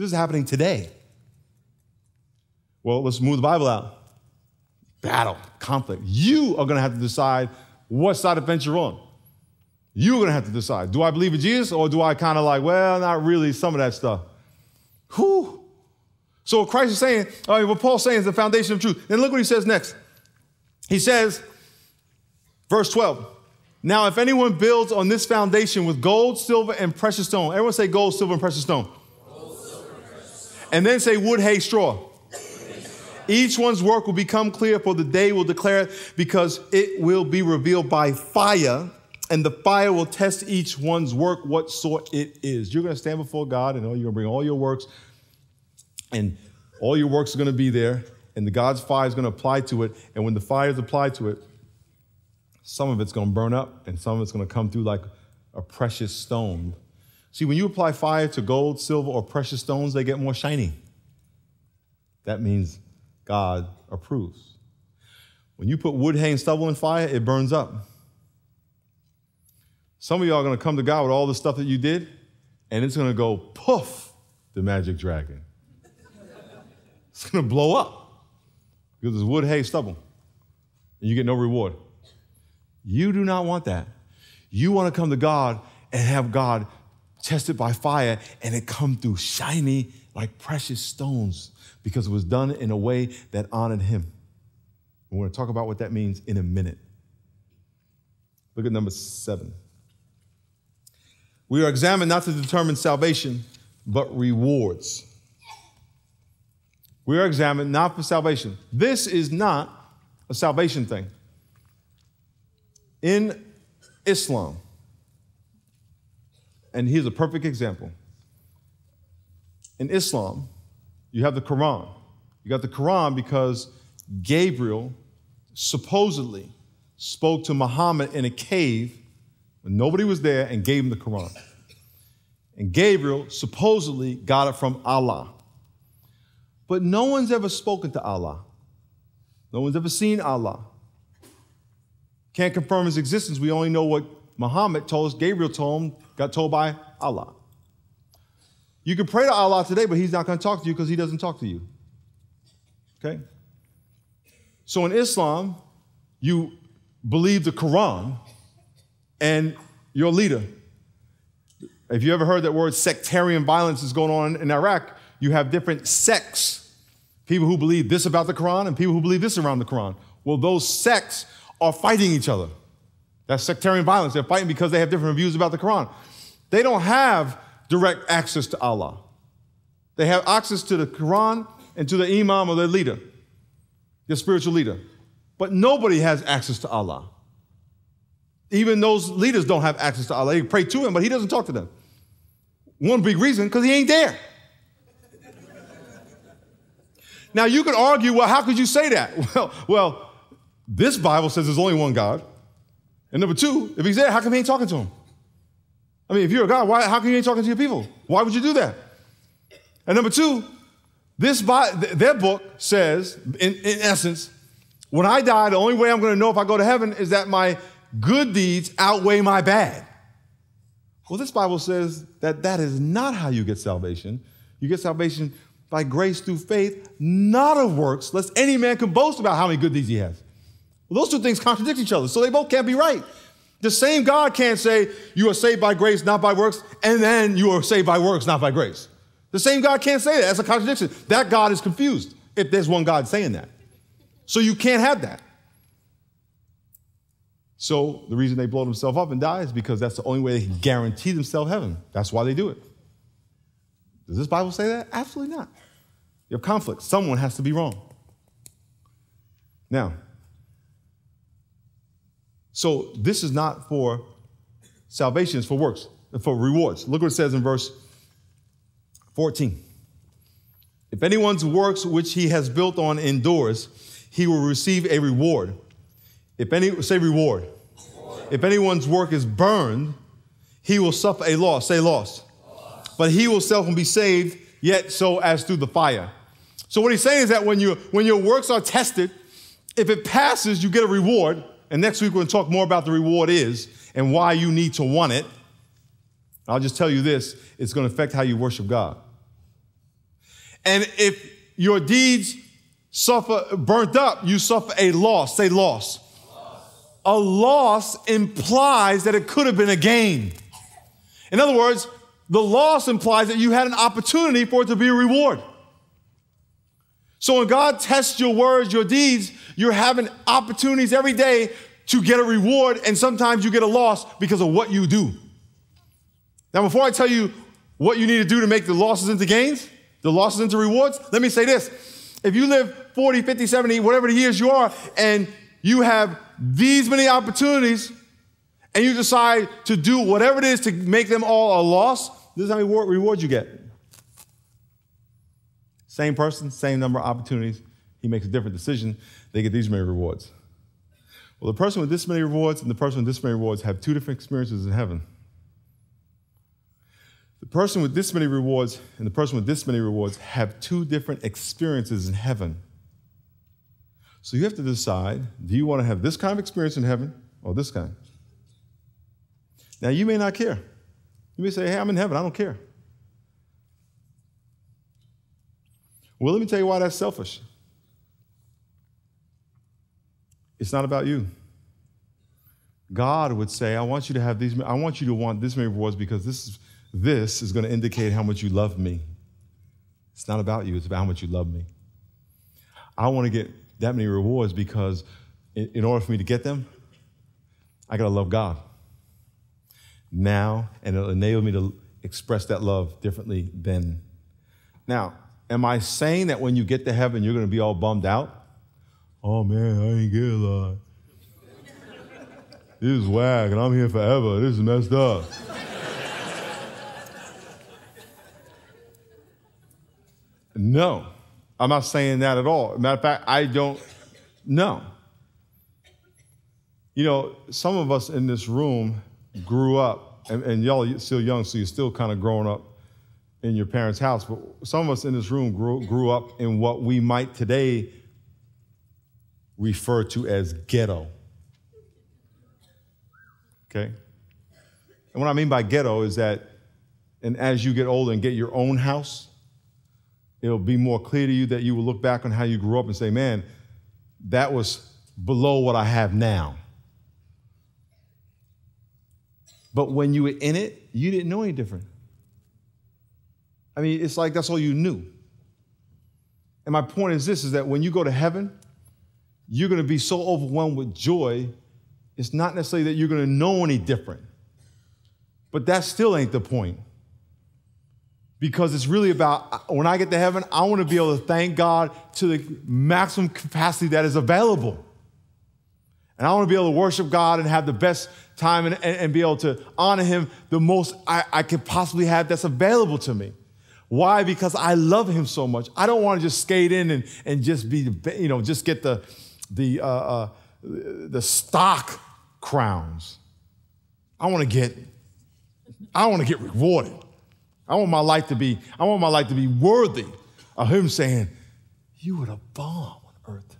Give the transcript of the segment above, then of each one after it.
This is happening today. Well, let's move the Bible out. Battle, conflict. You are going to have to decide what side of fence you're on. You're going to have to decide. Do I believe in Jesus or do I kind of like, well, not really, some of that stuff? Whew. So what Christ is saying, uh, what Paul's saying is the foundation of truth. Then look what he says next. He says, verse 12, now if anyone builds on this foundation with gold, silver, and precious stone, everyone say gold, silver, and precious stone. Gold, silver, and, precious stone. And then say wood, hay, straw. Each one's work will become clear, for the day will declare it, because it will be revealed by fire, and the fire will test each one's work, what sort it is. You're going to stand before God, and you're going to bring all your works, and all your works are going to be there, and the God's fire is going to apply to it. And when the fire is applied to it, some of it's going to burn up, and some of it's going to come through like a precious stone. See, when you apply fire to gold, silver, or precious stones, they get more shiny. That means God approves. When you put wood, hay, and stubble in fire, it burns up. Some of y'all are going to come to God with all the stuff that you did, and it's going to go poof, the magic dragon. It's going to blow up because it's wood, hay, stubble, and you get no reward. You do not want that. You want to come to God and have God tested by fire and it come through shiny like precious stones because it was done in a way that honored him. We're going to talk about what that means in a minute. Look at number seven. We are examined not to determine salvation, but rewards. We are examined not for salvation. This is not a salvation thing. In Islam, and here's a perfect example. In Islam, you have the Quran. You got the Quran because Gabriel supposedly spoke to Muhammad in a cave when nobody was there and gave him the Quran. And Gabriel supposedly got it from Allah. But no one's ever spoken to Allah. No one's ever seen Allah. Can't confirm his existence. We only know what Muhammad told us, Gabriel told him, got told by Allah. You can pray to Allah today, but He's not going to talk to you because He doesn't talk to you. Okay? So in Islam, you believe the Quran and your leader. If you ever heard that word sectarian violence is going on in Iraq, you have different sects. People who believe this about the Quran and people who believe this around the Quran. Well, those sects are fighting each other. That's sectarian violence. They're fighting because they have different views about the Quran. They don't have direct access to Allah. They have access to the Quran and to the Imam or their leader, their spiritual leader. But nobody has access to Allah. Even those leaders don't have access to Allah. They pray to him, but he doesn't talk to them. One big reason, because he ain't there. now you could argue, well, how could you say that? Well, well, this Bible says there's only one God. And number two, if he's there, how come he ain't talking to him? I mean, if you're a God, why, how come you ain't talking to your people? Why would you do that? And number two, this their book says, in, in essence, when I die, the only way I'm going to know if I go to heaven is that my good deeds outweigh my bad. Well, this Bible says that that is not how you get salvation. You get salvation by grace through faith, not of works, lest any man can boast about how many good deeds he has. Well, those two things contradict each other, so they both can't be right. The same God can't say you are saved by grace, not by works, and then you are saved by works, not by grace. The same God can't say that. That's a contradiction. That God is confused if there's one God saying that. So you can't have that. So the reason they blow themselves up and die is because that's the only way they can guarantee themselves heaven. That's why they do it. Does this Bible say that? Absolutely not. You have conflict. Someone has to be wrong. Now, so this is not for salvation, it's for works, for rewards. Look what it says in verse 14. If anyone's works which he has built on endures, he will receive a reward. If any, say reward. reward. If anyone's work is burned, he will suffer a loss. Say loss. loss. But he will self and be saved, yet so as through the fire. So what he's saying is that when, you, when your works are tested, if it passes, you get a reward. And next week, we're going to talk more about the reward is and why you need to want it. I'll just tell you this it's going to affect how you worship God. And if your deeds suffer burnt up, you suffer a loss. Say loss. loss. A loss implies that it could have been a gain. In other words, the loss implies that you had an opportunity for it to be a reward. So when God tests your words, your deeds, you're having opportunities every day to get a reward, and sometimes you get a loss because of what you do. Now, before I tell you what you need to do to make the losses into gains, the losses into rewards, let me say this. If you live 40, 50, 70, whatever the years you are, and you have these many opportunities, and you decide to do whatever it is to make them all a loss, this is how many rewards you get. Same person, same number of opportunities. He makes a different decision. They get these many rewards. Well, the person with this many rewards and the person with this many rewards have two different experiences in heaven. The person with this many rewards and the person with this many rewards have two different experiences in heaven. So you have to decide do you want to have this kind of experience in heaven or this kind? Now, you may not care. You may say, hey, I'm in heaven, I don't care. Well, let me tell you why that's selfish. It's not about you. God would say, I want you to have these, I want you to want this many rewards because this is, this is going to indicate how much you love me. It's not about you, it's about how much you love me. I want to get that many rewards because in, in order for me to get them, I got to love God now, and it'll enable me to express that love differently then. Now, am I saying that when you get to heaven, you're going to be all bummed out? oh man, I ain't get a lot. this is whack, and I'm here forever. This is messed up. no, I'm not saying that at all. Matter of fact, I don't know. You know, some of us in this room grew up, and, and y'all still young, so you're still kind of growing up in your parents' house, but some of us in this room grew, grew up in what we might today refer to as ghetto. Okay? And what I mean by ghetto is that, and as you get older and get your own house, it'll be more clear to you that you will look back on how you grew up and say, man, that was below what I have now. But when you were in it, you didn't know any different. I mean, it's like that's all you knew. And my point is this is that when you go to heaven, you're going to be so overwhelmed with joy, it's not necessarily that you're going to know any different. But that still ain't the point. Because it's really about when I get to heaven, I want to be able to thank God to the maximum capacity that is available. And I want to be able to worship God and have the best time and, and, and be able to honor Him the most I, I could possibly have that's available to me. Why? Because I love Him so much. I don't want to just skate in and, and just be, you know, just get the, the, uh, uh, the stock crowns. I want to get, I want to get rewarded. I want my life to be, I want my life to be worthy of him saying, You were the bomb on earth.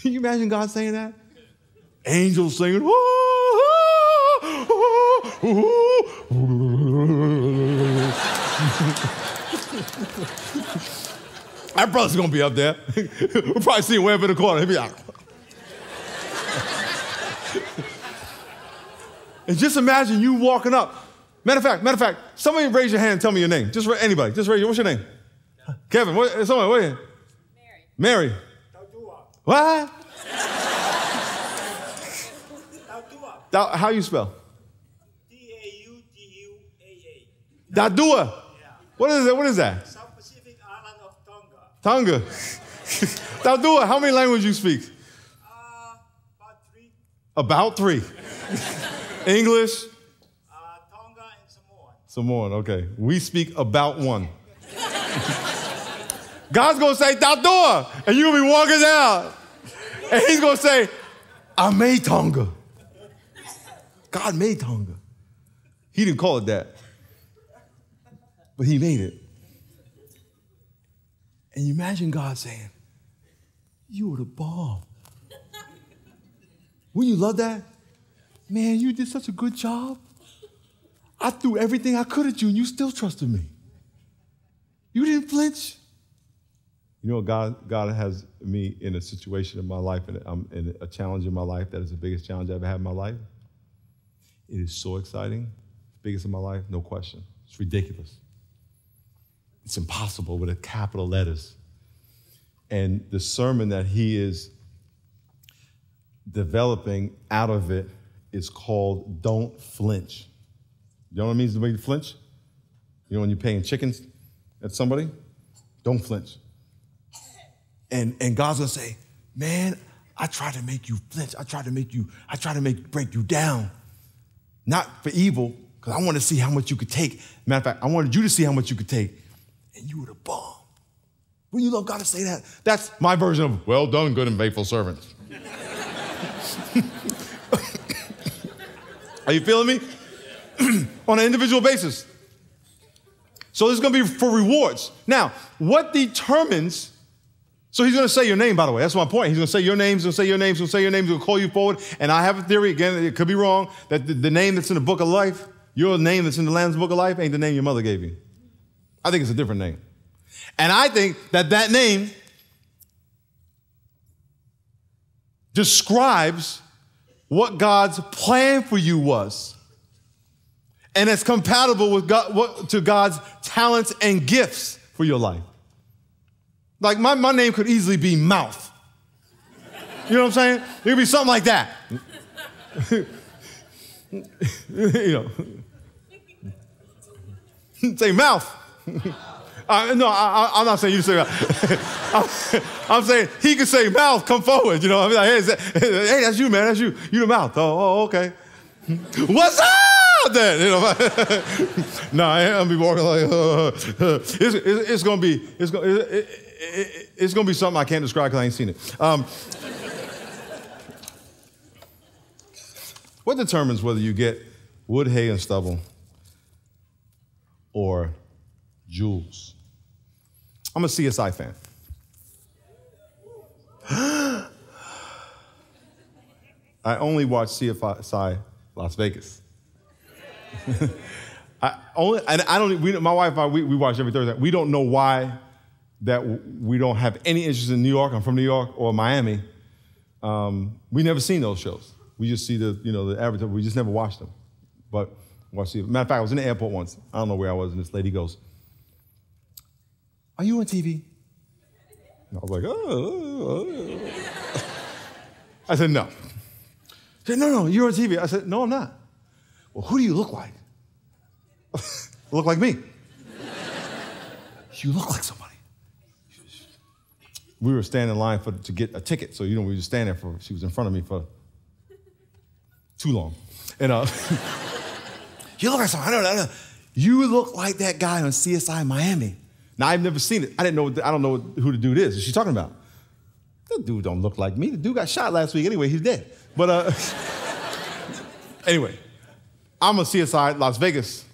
Can you imagine God saying that? Angels singing, That brother's gonna be up there. we'll probably see him way up in the corner. He'll be like, and just imagine you walking up. Matter of fact, matter of fact, somebody raise your hand and tell me your name. Just anybody. Just raise your. What's your name? Kevin. What? Eh, somebody. What? Mary. Mary. What? How you spell? D-A-U-D-U-A-A. Dadua. What is that? What is that? South Pacific island of Tonga. Dadua, how many languages you speak? Uh, about three. About three. English? Uh, Tonga and Samoan. Samoan, okay. We speak about one. God's gonna say Dadua, and you're gonna be walking out, And he's gonna say, I made Tonga. God made Tonga. He didn't call it that, but he made it. And you imagine God saying, You were the bomb. Wouldn't you love that? Man, you did such a good job. I threw everything I could at you and you still trusted me. You didn't flinch. You know, God, God has me in a situation in my life, and I'm in a challenge in my life that is the biggest challenge I've ever had in my life. It is so exciting, biggest in my life, no question. It's ridiculous. It's impossible with a capital letters. And the sermon that he is developing out of it is called Don't Flinch. You know what it means make you flinch? You know when you're paying chickens at somebody? Don't flinch. And, and God's gonna say, man, I try to make you flinch. I try to make you, I try to make break you down. Not for evil, because I want to see how much you could take. Matter of fact, I wanted you to see how much you could take. And you were the bomb. When you love God to say that, that's my version of well done, good and faithful servant. Are you feeling me? On an individual basis. So this is going to be for rewards. Now, what determines? So he's going to say your name, by the way. That's my point. He's going to say your names, going to say your names, going to say your name. He's going to call you forward. And I have a theory, again, it could be wrong, that the, the name that's in the book of life, your name that's in the Lamb's book of life, ain't the name your mother gave you. I think it's a different name. And I think that that name describes what God's plan for you was. And it's compatible with God, what, to God's talents and gifts for your life. Like my, my name could easily be mouth. You know what I'm saying? It could be something like that. you know. Say mouth. Uh, no, I, am not saying you say that. I'm, I'm, saying he could say mouth, come forward. You know, I'm like, hey, hey, that's you, man. That's you. You the mouth. Oh, oh okay. What's up then? You know, no, I'm be walking like, uh, uh, it's, it's, it's, gonna be, it's gonna, it, it, it, it's gonna be something I can't describe because I ain't seen it. Um, what determines whether you get wood, hay, and stubble or jewels? I'm a CSI fan. I only watch CSI Las Vegas. I only, and I don't. We, my wife and I, we, we watch every Thursday. We don't know why that we don't have any interest in New York. I'm from New York or Miami. Um, we never seen those shows. We just see the, you know, the advertising. We just never watched them. But watch the. Matter of fact, I was in the airport once. I don't know where I was, and this lady goes, are you on TV? And I was like, oh. oh, oh. I said, No. She said, No, no, you're on TV. I said, No, I'm not. Well, who do you look like? look like me. you look like somebody. We were standing in line for, to get a ticket. So, you know, we were standing for, she was in front of me for too long. And uh, you look like somebody, I don't know. You look like that guy on CSI Miami. Now I've never seen it. I didn't know. I don't know who the dude is. Who's she talking about? The dude don't look like me. The dude got shot last week. Anyway, he's dead. But uh, anyway, I'm a CSI Las Vegas,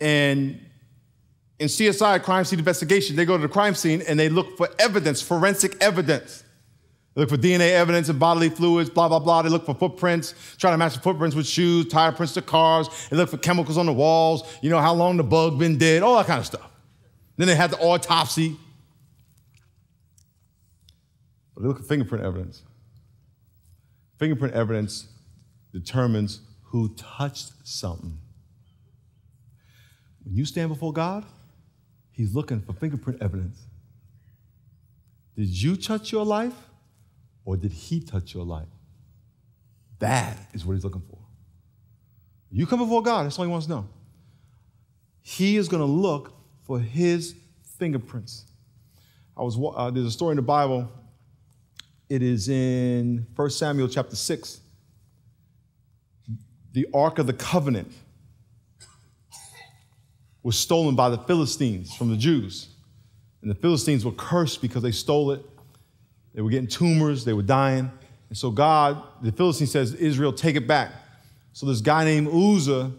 and in CSI crime scene investigation, they go to the crime scene and they look for evidence, forensic evidence. They look for DNA evidence and bodily fluids, blah, blah, blah. They look for footprints, try to match the footprints with shoes, tire prints to cars. They look for chemicals on the walls, you know, how long the bug been dead, all that kind of stuff. Then they had the autopsy. But they look at fingerprint evidence. Fingerprint evidence determines who touched something. When you stand before God, He's looking for fingerprint evidence. Did you touch your life or did He touch your life? That is what He's looking for. You come before God, that's all He wants to know. He is going to look for his fingerprints. I was uh, there's a story in the Bible. It is in 1 Samuel chapter 6. The Ark of the Covenant was stolen by the Philistines from the Jews. And the Philistines were cursed because they stole it. They were getting tumors, they were dying. And so God, the Philistine says, Israel, take it back. So this guy named Uzzah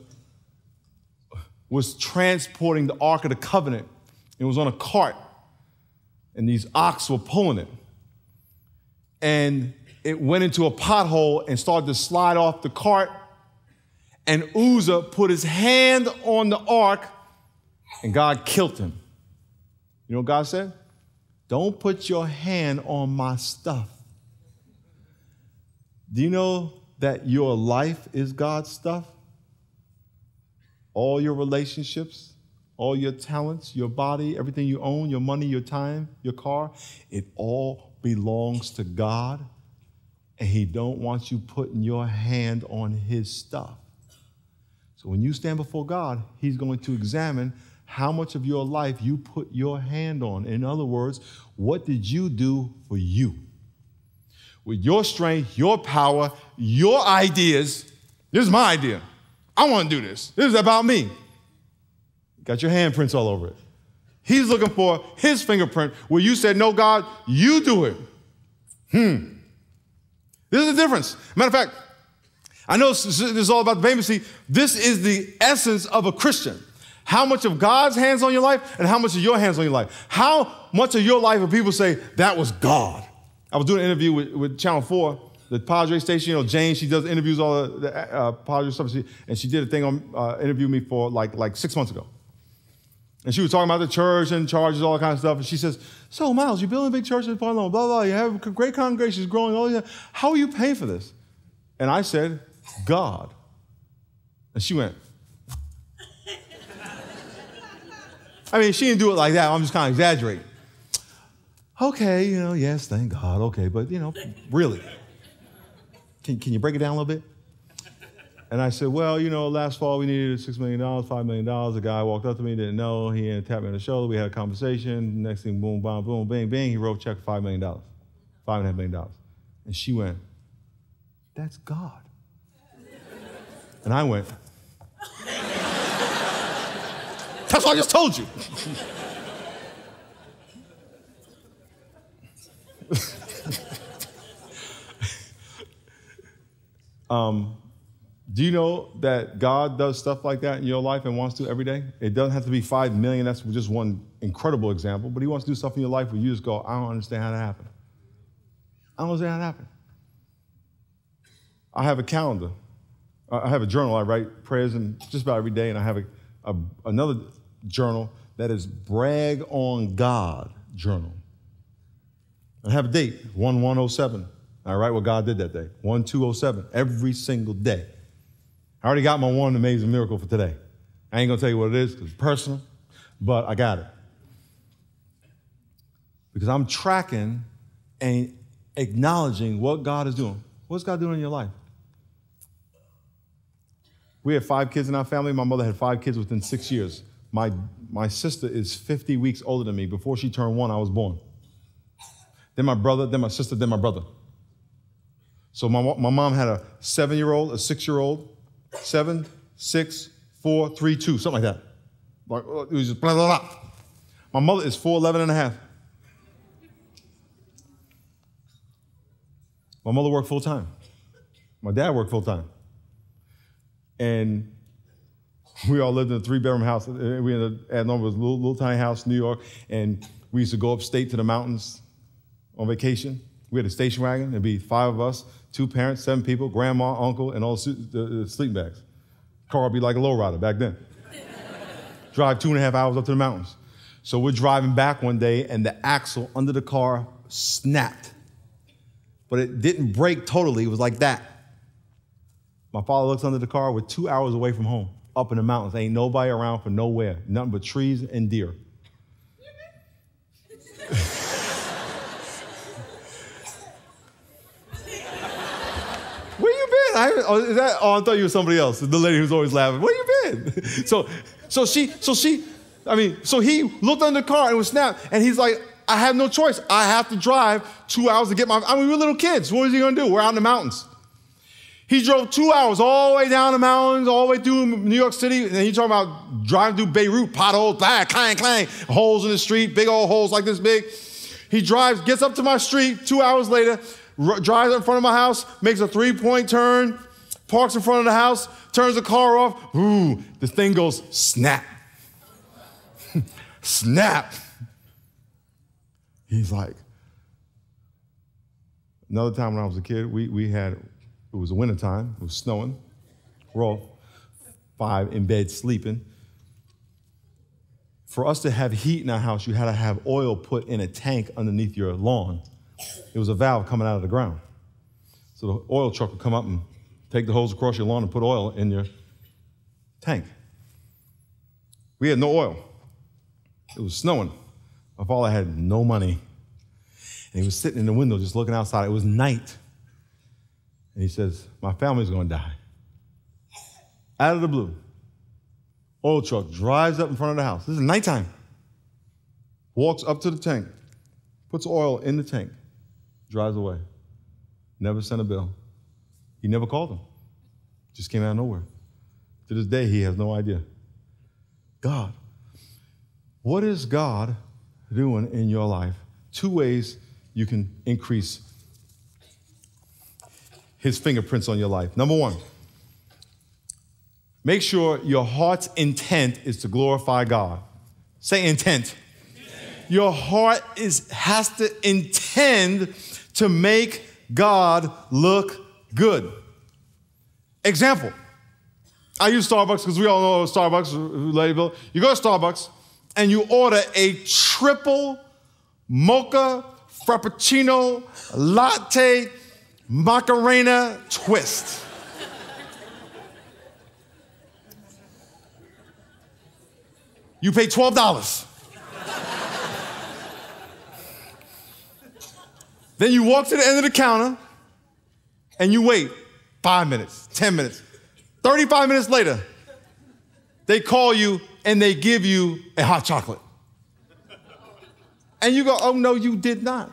was transporting the Ark of the Covenant. It was on a cart, and these ox were pulling it. And it went into a pothole and started to slide off the cart. And Uzzah put his hand on the ark, and God killed him. You know what God said? Don't put your hand on my stuff. Do you know that your life is God's stuff? All your relationships, all your talents, your body, everything you own, your money, your time, your car, it all belongs to God. And he don't want you putting your hand on his stuff. So when you stand before God, he's going to examine how much of your life you put your hand on. In other words, what did you do for you? With your strength, your power, your ideas. This is my idea. I want to do this. This is about me. Got your handprints all over it. He's looking for his fingerprint where you said, No, God, you do it. Hmm. This is the difference. Matter of fact, I know this is all about the vacancy. This is the essence of a Christian. How much of God's hands on your life and how much of your hands on your life? How much of your life will people say, that was God? I was doing an interview with, with Channel 4, the Padre station. You know, Jane, she does interviews all the, uh, Padre stuff. and she did a thing on, uh, interview me for like, like six months ago. And she was talking about the church and charges, all that kind of stuff. And she says, So, Miles, you're building a big church in Point Loma, blah, blah, you have a great congregations growing, all that. How are you paying for this? And I said, God. And she went, I mean, she didn't do it like that. I'm just kind of exaggerating. Okay, you know, yes, thank God. Okay, but, you know, really. Can, can you break it down a little bit? And I said, well, you know, last fall we needed $6 million, $5 million. A guy walked up to me, didn't know. He tapped me on the shoulder. We had a conversation. Next thing, boom, boom, boom, bing, bing. He wrote a check for $5 million, $5.5 million. And she went, that's God. And I went, that's what I just told you. um, do you know that God does stuff like that in your life and wants to every day? It doesn't have to be five million. That's just one incredible example. But He wants to do stuff in your life where you just go, I don't understand how that happened. I don't understand how that happened. I have a calendar. I have a journal. I write prayers in just about every day, and I have a, a, another journal that is brag on God journal. I have a date, 1107. I write what God did that day, 1207, every single day. I already got my one amazing miracle for today. I ain't gonna tell you what it is because it's personal, but I got it. Because I'm tracking and acknowledging what God is doing. What's God doing in your life? We had five kids in our family. My mother had five kids within six years. My, my sister is 50 weeks older than me. Before she turned one, I was born. Then my brother, then my sister, then my brother. So my, my mom had a seven year old, a six year old, seven, six, four, three, two, something like that. Like, uh, it was just blah, blah, blah. My mother is 4'11 and a half. My mother worked full time. My dad worked full time. And we all lived in a three bedroom house. We ended up was a little, little tiny house in New York, and we used to go upstate to the mountains on vacation. We had a station wagon. There'd be five of us, two parents, seven people, grandma, uncle, and all the sleeping bags. Car would be like a lowrider back then. Drive two and a half hours up to the mountains. So we're driving back one day, and the axle under the car snapped. But it didn't break totally, it was like that. My father looks under the car. We're two hours away from home, up in the mountains. Ain't nobody around for nowhere, nothing but trees and deer. Where you been? I, oh, is that, oh, I thought you were somebody else. The lady who's always laughing. Where you been? so, so she, so she, I mean, so he looked under the car and was snapped, and he's like, I have no choice. I have to drive two hours to get my. I mean, we are little kids. What is he gonna do? We're out in the mountains. He drove two hours all the way down the mountains, all the way through New York City. And he talking about driving through Beirut, potholes, blah, clang, clang, holes in the street, big old holes like this big. He drives, gets up to my street two hours later, r- drives in front of my house, makes a three point turn, parks in front of the house, turns the car off. Ooh, the thing goes snap. snap. He's like, another time when I was a kid, we, we had it was wintertime, it was snowing. We're all five in bed sleeping. For us to have heat in our house, you had to have oil put in a tank underneath your lawn. It was a valve coming out of the ground. So the oil truck would come up and take the hose across your lawn and put oil in your tank. We had no oil. It was snowing. My father had no money. And he was sitting in the window just looking outside. It was night. And he says, My family's going to die. Out of the blue, oil truck drives up in front of the house. This is nighttime. Walks up to the tank, puts oil in the tank, drives away. Never sent a bill. He never called them. Just came out of nowhere. To this day, he has no idea. God. What is God doing in your life? Two ways you can increase his fingerprints on your life. Number one, make sure your heart's intent is to glorify God. Say intent. intent. Your heart is, has to intend to make God look good. Example. I use Starbucks because we all know Starbucks, Ladyville. You go to Starbucks and you order a triple mocha frappuccino latte macarena twist. You pay $12. Then you walk to the end of the counter and you wait five minutes, 10 minutes, 35 minutes later, they call you and they give you a hot chocolate. And you go, oh no, you did not.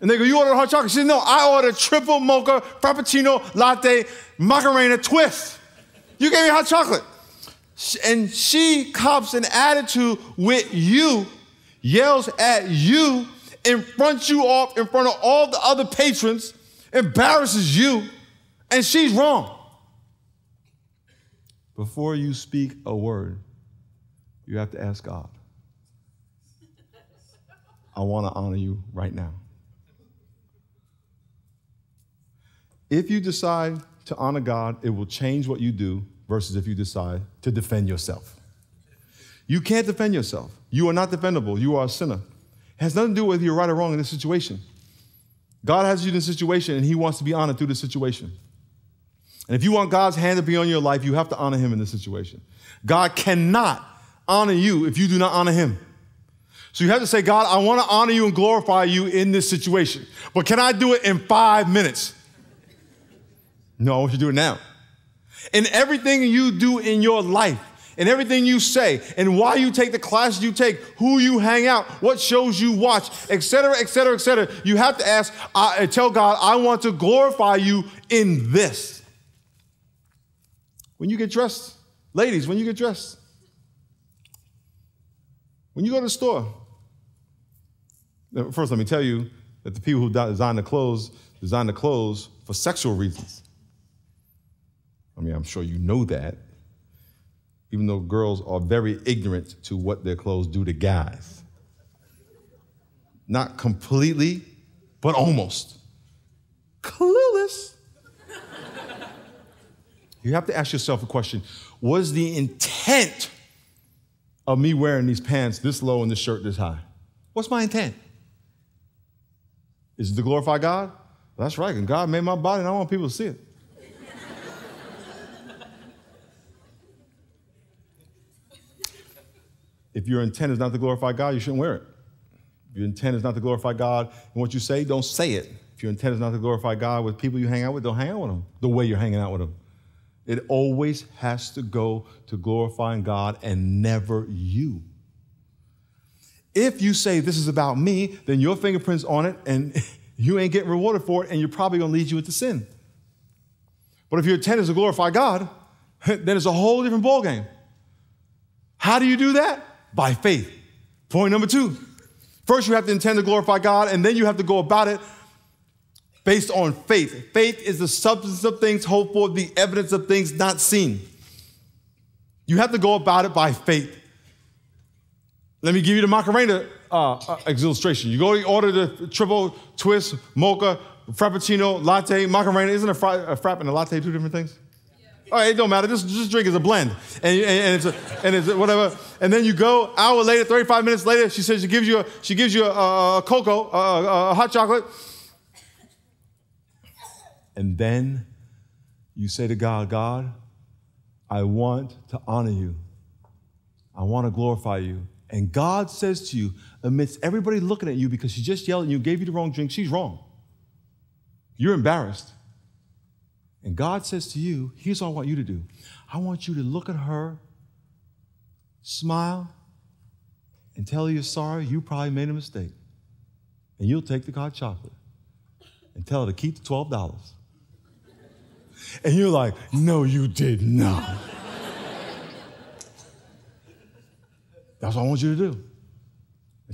And they go, you ordered hot chocolate? She said, no, I ordered triple mocha, frappuccino, latte, macarena, twist. You gave me hot chocolate. And she cops an attitude with you, yells at you, and fronts you off in front of all the other patrons, embarrasses you, and she's wrong. Before you speak a word, you have to ask God, I want to honor you right now. If you decide to honor God, it will change what you do versus if you decide to defend yourself. You can't defend yourself. You are not defendable. You are a sinner. It has nothing to do with you're right or wrong in this situation. God has you in this situation and He wants to be honored through the situation. And if you want God's hand to be on your life, you have to honor Him in this situation. God cannot honor you if you do not honor Him. So you have to say, God, I want to honor you and glorify you in this situation. But can I do it in five minutes? No, I want you to do it now. In everything you do in your life, in everything you say, and why you take the classes you take, who you hang out, what shows you watch, etc., etc., etc., you have to ask, uh, tell God, I want to glorify you in this. When you get dressed, ladies, when you get dressed, when you go to the store, first let me tell you that the people who design the clothes design the clothes for sexual reasons. I mean, I'm sure you know that, even though girls are very ignorant to what their clothes do to guys. Not completely, but almost. Clueless. you have to ask yourself a question Was the intent of me wearing these pants this low and this shirt this high? What's my intent? Is it to glorify God? That's right, and God made my body and I want people to see it. If your intent is not to glorify God, you shouldn't wear it. If your intent is not to glorify God and what you say, don't say it. If your intent is not to glorify God with people you hang out with, don't hang out with them the way you're hanging out with them. It always has to go to glorifying God and never you. If you say this is about me, then your fingerprint's on it and you ain't getting rewarded for it, and you're probably gonna lead you into sin. But if your intent is to glorify God, then it's a whole different ballgame. How do you do that? By faith. Point number two first, you have to intend to glorify God, and then you have to go about it based on faith. Faith is the substance of things hoped for, the evidence of things not seen. You have to go about it by faith. Let me give you the Macarena uh, uh, illustration. You go you order the triple twist, mocha, frappuccino, latte, Macarena. Isn't a, fra- a frapp and a latte two different things? All right, it don't matter. This, this drink is a blend, and, and, and it's a, and it's whatever. And then you go hour later, 35 minutes later, she says she gives you a, she gives you a, a, cocoa, a, a, hot chocolate, and then you say to God, God, I want to honor you. I want to glorify you. And God says to you, amidst everybody looking at you because she just yelled at you, gave you the wrong drink, she's wrong. You're embarrassed. And God says to you, here's what I want you to do. I want you to look at her, smile, and tell her you're sorry. You probably made a mistake. And you'll take the hot chocolate and tell her to keep the $12. And you're like, no, you did not. That's what I want you to do.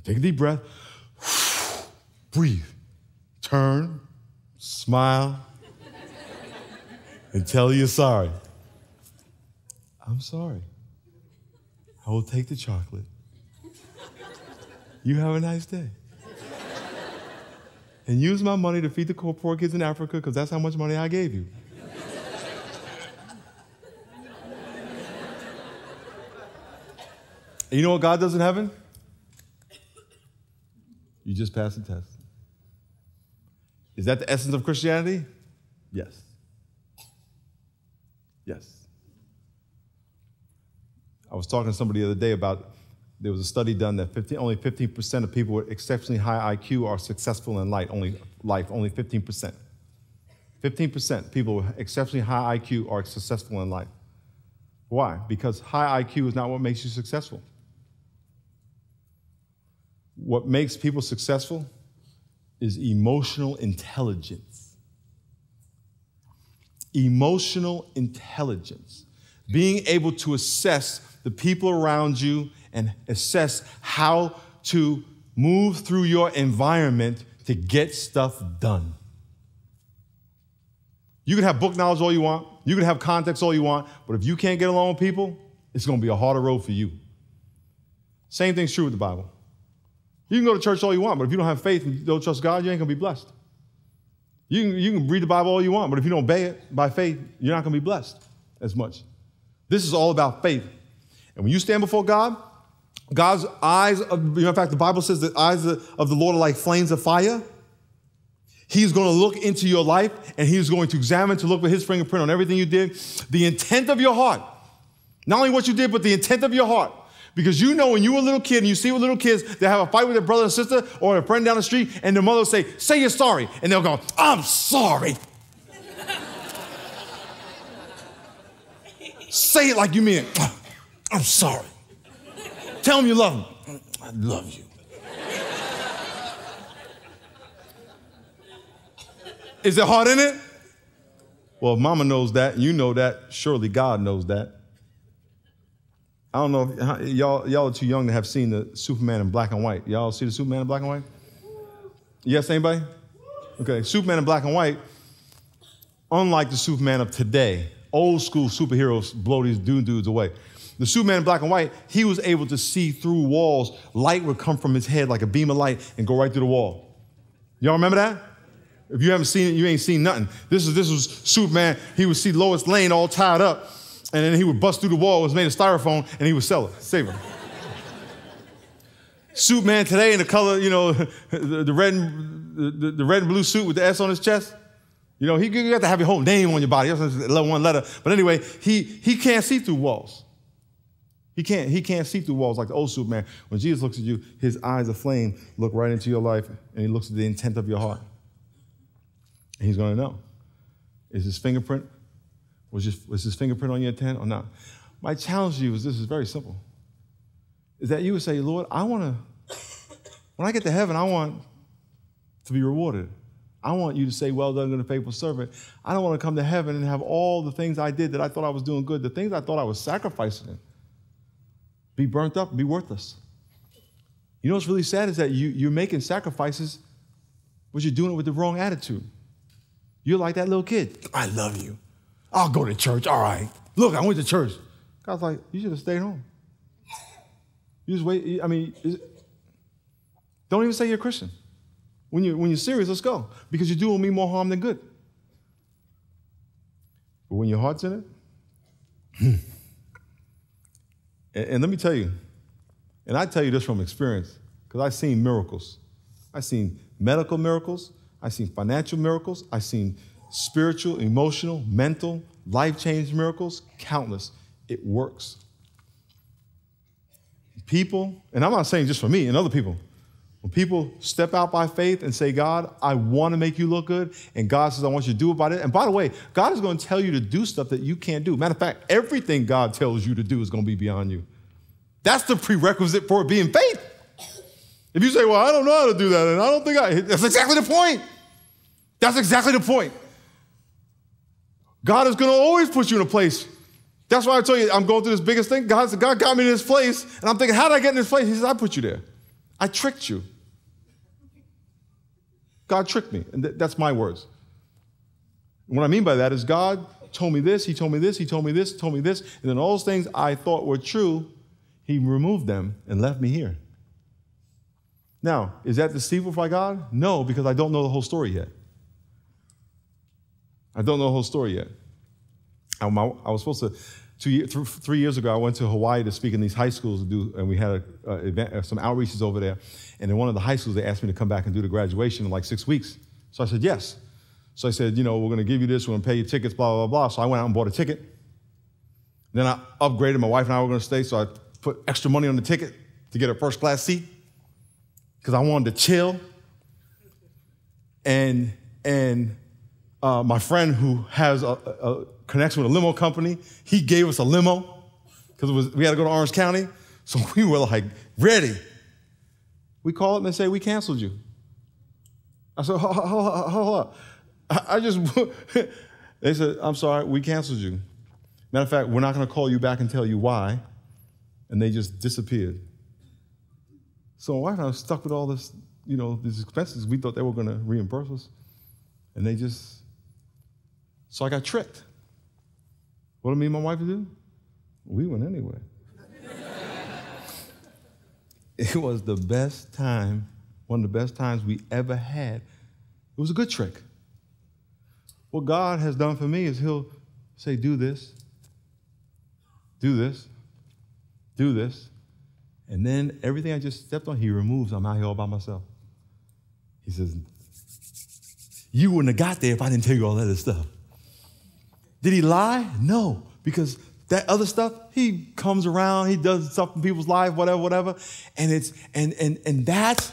Take a deep breath, breathe, turn, smile, and tell you sorry. I'm sorry. I will take the chocolate. You have a nice day. And use my money to feed the poor kids in Africa because that's how much money I gave you. And you know what God does in heaven? You just pass the test. Is that the essence of Christianity? Yes. Yes. I was talking to somebody the other day about there was a study done that 15, only 15% of people with exceptionally high IQ are successful in life, only, life, only 15%. 15% people with exceptionally high IQ are successful in life. Why? Because high IQ is not what makes you successful. What makes people successful is emotional intelligence. Emotional intelligence. Being able to assess the people around you and assess how to move through your environment to get stuff done. You can have book knowledge all you want, you can have context all you want, but if you can't get along with people, it's going to be a harder road for you. Same thing's true with the Bible. You can go to church all you want, but if you don't have faith and don't trust God, you ain't going to be blessed. You can, you can read the Bible all you want, but if you don't obey it by faith, you're not going to be blessed as much. This is all about faith. And when you stand before God, God's eyes, of, in fact, the Bible says the eyes of the Lord are like flames of fire. He's going to look into your life and he's going to examine to look for his fingerprint on everything you did. The intent of your heart, not only what you did, but the intent of your heart. Because you know when you were a little kid and you see little kids, they have a fight with their brother and sister or a friend down the street, and their mother will say, Say you're sorry. And they'll go, I'm sorry. say it like you mean it. I'm sorry. Tell them you love them. I love you. Is there heart in it? Well, if mama knows that, you know that, surely God knows that. I don't know if y'all, y'all are too young to have seen the Superman in black and white. Y'all see the Superman in black and white? Yes, anybody? Okay, Superman in black and white, unlike the Superman of today, old school superheroes blow these dude dudes away. The Superman in black and white, he was able to see through walls. Light would come from his head like a beam of light and go right through the wall. Y'all remember that? If you haven't seen it, you ain't seen nothing. This is this was Superman. He would see Lois Lane all tied up, and then he would bust through the wall. It was made of styrofoam, and he would sell it, save her. Superman today in the color, you know, the, the red, the, the, red and blue suit with the S on his chest. You know, he you have to have your whole name on your body. That's one letter. But anyway, he he can't see through walls. He can't, he can't see through walls like the old Superman. When Jesus looks at you, his eyes of flame look right into your life, and he looks at the intent of your heart. And he's going to know. Is his fingerprint, was, just, was his fingerprint on your intent or not? My challenge to you is this is very simple. Is that you would say, Lord, I want to, when I get to heaven, I want to be rewarded. I want you to say, Well done, good and faithful servant. I don't want to come to heaven and have all the things I did that I thought I was doing good, the things I thought I was sacrificing be burnt up, be worthless. You know what's really sad is that you, you're making sacrifices, but you're doing it with the wrong attitude. You're like that little kid. I love you. I'll go to church. All right. Look, I went to church. God's like, you should have stayed home. You just wait. I mean, don't even say you're a Christian. When, you, when you're serious, let's go. Because you're doing me more harm than good. But when your heart's in it, and, and let me tell you, and I tell you this from experience, because I've seen miracles. I've seen medical miracles, I've seen financial miracles, I've seen spiritual, emotional, mental, life change miracles, countless. It works. People, and I'm not saying just for me and other people, when people step out by faith and say, God, I want to make you look good, and God says, I want you to do about it. And by the way, God is going to tell you to do stuff that you can't do. Matter of fact, everything God tells you to do is going to be beyond you. That's the prerequisite for it being faith. If you say, Well, I don't know how to do that, and I don't think I, that's exactly the point. That's exactly the point. God is going to always put you in a place. That's why I tell you, I'm going through this biggest thing. God, God got me in this place, and I'm thinking, How did I get in this place? He says, I put you there. I tricked you. God tricked me. And th- that's my words. What I mean by that is God told me this, He told me this, He told me this, told me this, and then all those things I thought were true, He removed them and left me here. Now, is that deceitful by God? No, because I don't know the whole story yet. I don't know the whole story yet. I, was supposed to, two, three years ago, I went to Hawaii to speak in these high schools to do, and we had a, a event, uh, some outreaches over there. And in one of the high schools, they asked me to come back and do the graduation in like six weeks. So I said, yes. So I said, you know, we're going to give you this, we're going to pay you tickets, blah, blah, blah. So I went out and bought a ticket. Then I upgraded. My wife and I were going to stay, so I put extra money on the ticket to get a first class seat because I wanted to chill. And, and uh, my friend who has a, a, connection with a limo company, he gave us a limo because we had to go to Orange County. So we were like ready. We call them and say, We canceled you. I said, Hold, up. I just, they said, I'm sorry, we canceled you. Matter of fact, we're not going to call you back and tell you why. And they just disappeared. So my wife and I was stuck with all this, you know, these expenses. We thought they were going to reimburse us. And they just, so I got tricked. What did me and my wife do? We went anyway. it was the best time, one of the best times we ever had. It was a good trick. What God has done for me is He'll say, Do this, do this, do this. And then everything I just stepped on, He removes. I'm out here all by myself. He says, You wouldn't have got there if I didn't tell you all that other stuff. Did he lie? No, because that other stuff, he comes around, he does stuff in people's lives, whatever, whatever. And it's and and and that's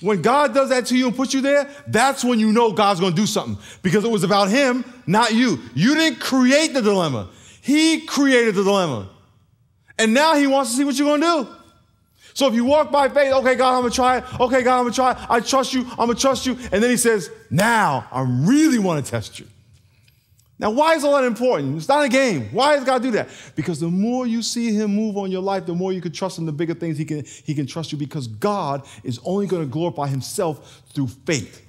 when God does that to you and puts you there, that's when you know God's gonna do something. Because it was about him, not you. You didn't create the dilemma. He created the dilemma. And now he wants to see what you're gonna do. So if you walk by faith, okay, God, I'm gonna try it. Okay, God, I'm gonna try it. I trust you. I'm gonna trust you. And then he says, now I really wanna test you. Now, why is all that important? It's not a game. Why does God do that? Because the more you see Him move on your life, the more you can trust Him, the bigger things He can, he can trust you because God is only going to glorify Himself through faith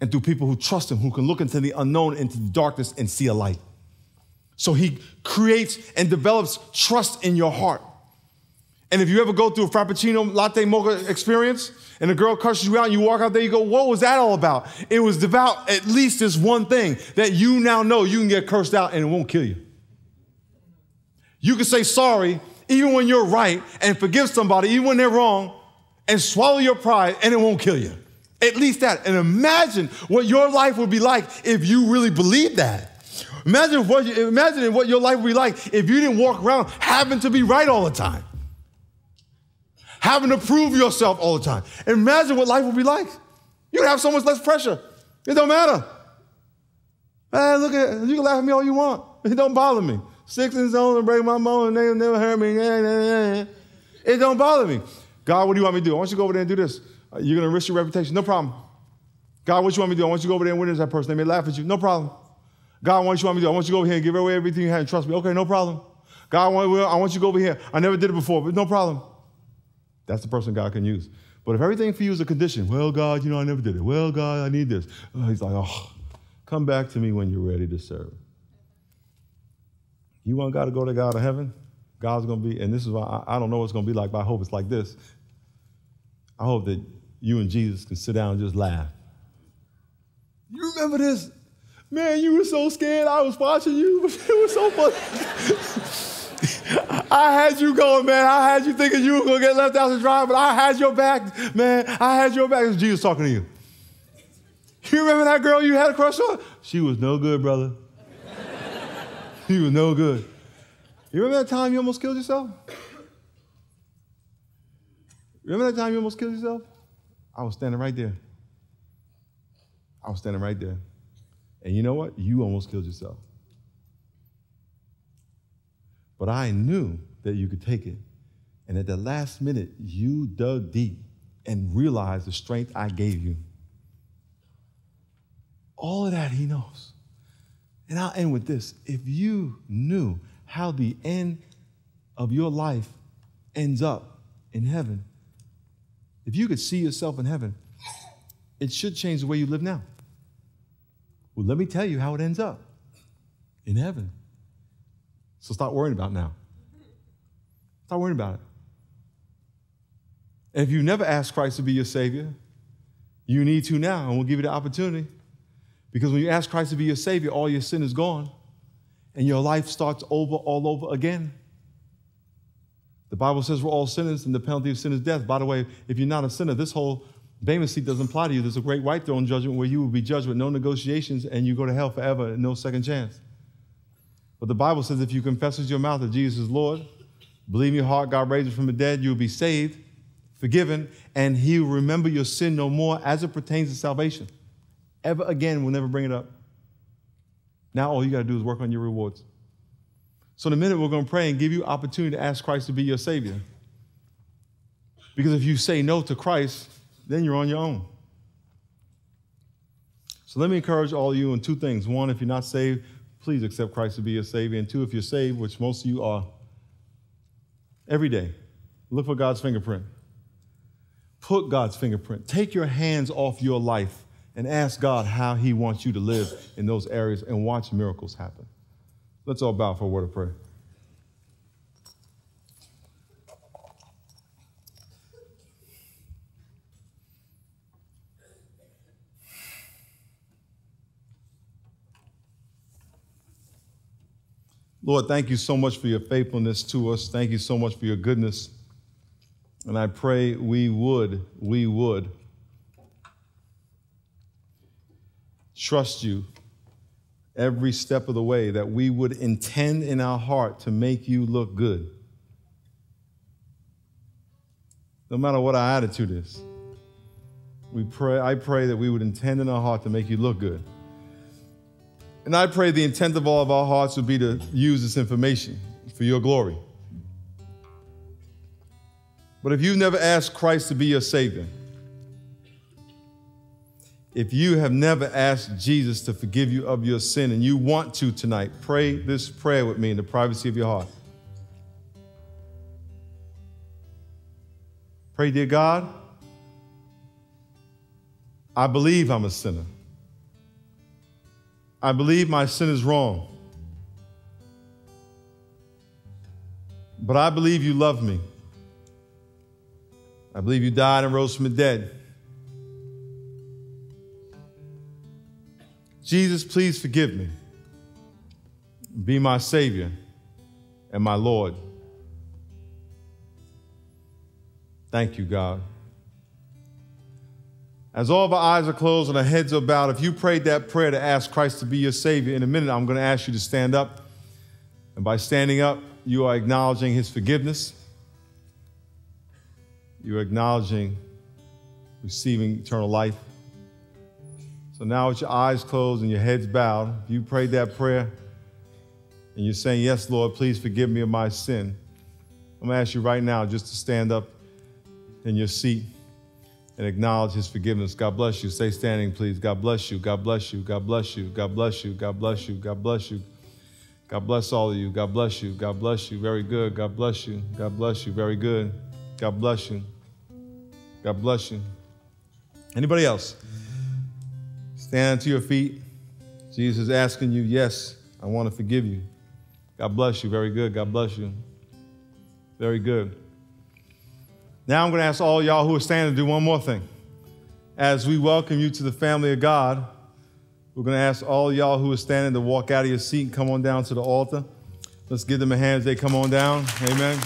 and through people who trust Him, who can look into the unknown, into the darkness, and see a light. So He creates and develops trust in your heart. And if you ever go through a Frappuccino latte mocha experience and a girl curses you out and you walk out there, you go, what was that all about? It was about at least this one thing that you now know you can get cursed out and it won't kill you. You can say sorry even when you're right and forgive somebody even when they're wrong and swallow your pride and it won't kill you. At least that. And imagine what your life would be like if you really believed that. Imagine what, imagine what your life would be like if you didn't walk around having to be right all the time having to prove yourself all the time. Imagine what life would be like. You'd have so much less pressure. It don't matter. Man, look at. You can laugh at me all you want. It don't bother me. Six and zone and break my bone and they never hurt me. It don't bother me. God, what do you want me to do? I want you to go over there and do this. Uh, you're to risk your reputation. No problem. God, what you want me to do? I want you to go over there and witness that person. They may laugh at you. No problem. God, what you want me to do? I want you to go over here and give away everything you had and trust me. Okay, no problem. God, I want you to go over here. I never did it before, but no problem. That's the person God can use. But if everything for you is a condition, well, God, you know, I never did it. Well, God, I need this. Oh, he's like, oh, come back to me when you're ready to serve. You want God to go to God of heaven? God's going to be, and this is why I, I don't know what it's going to be like, but I hope it's like this. I hope that you and Jesus can sit down and just laugh. You remember this? Man, you were so scared. I was watching you. It was so funny. I had you going, man. I had you thinking you were going to get left out to dry, but I had your back, man. I had your back. It was Jesus talking to you. You remember that girl you had a crush on? She was no good, brother. she was no good. You remember that time you almost killed yourself? Remember that time you almost killed yourself? I was standing right there. I was standing right there. And you know what? You almost killed yourself. But I knew that you could take it. And at the last minute, you dug deep and realized the strength I gave you. All of that he knows. And I'll end with this. If you knew how the end of your life ends up in heaven, if you could see yourself in heaven, it should change the way you live now. Well, let me tell you how it ends up in heaven. So stop worrying about now. Stop worrying about it. And if you've never asked Christ to be your Savior, you need to now, and we'll give you the opportunity. Because when you ask Christ to be your Savior, all your sin is gone, and your life starts over all over again. The Bible says we're all sinners, and the penalty of sin is death. By the way, if you're not a sinner, this whole Bema seat doesn't apply to you. There's a great white throne judgment where you will be judged with no negotiations and you go to hell forever, no second chance. But the Bible says if you confess with your mouth that Jesus is Lord, believe in your heart God raised him from the dead, you will be saved, forgiven, and he will remember your sin no more as it pertains to salvation. Ever again, we'll never bring it up. Now all you got to do is work on your rewards. So in a minute, we're going to pray and give you opportunity to ask Christ to be your Savior. Because if you say no to Christ, then you're on your own. So let me encourage all of you in two things. One, if you're not saved, please accept Christ to be your Savior. And two, if you're saved, which most of you are, every day, look for God's fingerprint. Put God's fingerprint. Take your hands off your life and ask God how He wants you to live in those areas and watch miracles happen. Let's all bow for a word of prayer. Lord, thank you so much for your faithfulness to us. Thank you so much for your goodness. And I pray we would, we would trust you every step of the way, that we would intend in our heart to make you look good. No matter what our attitude is. We pray, I pray that we would intend in our heart to make you look good. And I pray the intent of all of our hearts would be to use this information for your glory. But if you've never asked Christ to be your Savior, if you have never asked Jesus to forgive you of your sin and you want to tonight, pray this prayer with me in the privacy of your heart. Pray, dear God, I believe I'm a sinner. I believe my sin is wrong. But I believe you love me. I believe you died and rose from the dead. Jesus, please forgive me. Be my Savior and my Lord. Thank you, God. As all of our eyes are closed and our heads are bowed, if you prayed that prayer to ask Christ to be your Savior, in a minute I'm going to ask you to stand up. And by standing up, you are acknowledging His forgiveness. You are acknowledging receiving eternal life. So now, with your eyes closed and your heads bowed, if you prayed that prayer and you're saying, Yes, Lord, please forgive me of my sin, I'm going to ask you right now just to stand up in your seat and acknowledge his forgiveness. God bless you. Stay standing, please. God bless you. God bless you. God bless you. God bless you. God bless you. God bless you. God bless all of you. God bless you. God bless you. Very good. God bless you. God bless you. Very good. God bless you. God bless you. Anybody else? Stand to your feet. Jesus is asking you, Yes, I want to forgive you. God bless you. Very good. God bless you. Very good. Now I'm going to ask all y'all who are standing to do one more thing. As we welcome you to the family of God, We're going to ask all y'all who are standing to walk out of your seat and come on down to the altar. Let's give them a hand as they come on down. Amen.